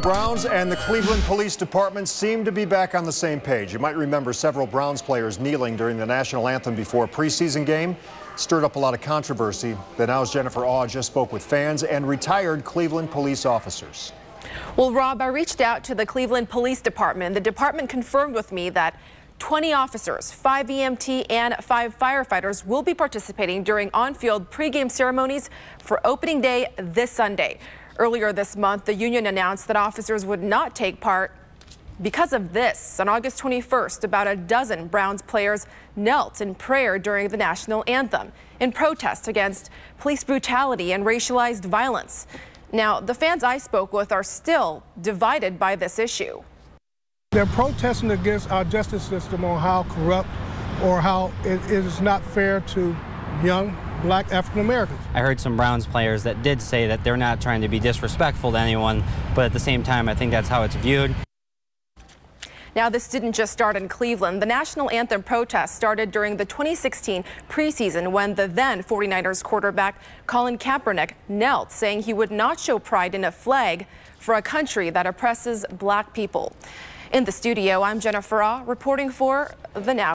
Browns and the Cleveland Police Department seem to be back on the same page. You might remember several Browns players kneeling during the national anthem before a preseason game. Stirred up a lot of controversy. The Now's Jennifer Auh just spoke with fans and retired Cleveland police officers. Well, Rob, I reached out to the Cleveland Police Department. The department confirmed with me that 20 officers, 5 EMT, and 5 firefighters will be participating during on-field pregame ceremonies for opening day this Sunday. Earlier this month, the union announced that officers would not take part because of this. On August 21st, about a dozen Browns players knelt in prayer during the national anthem in protest against police brutality and racialized violence. Now, the fans I spoke with are still divided by this issue. They're protesting against our justice system on how corrupt or how it is not fair to young black African Americans. I heard some Browns players that did say that they're not trying to be disrespectful to anyone, but at the same time, I think that's how it's viewed. Now, this didn't just start in Cleveland. The national anthem protest started during the 2016 preseason when the then 49ers quarterback Colin Kaepernick knelt, saying he would not show pride in a flag for a country that oppresses black people. In the studio, I'm Jennifer Auh, reporting for The Now.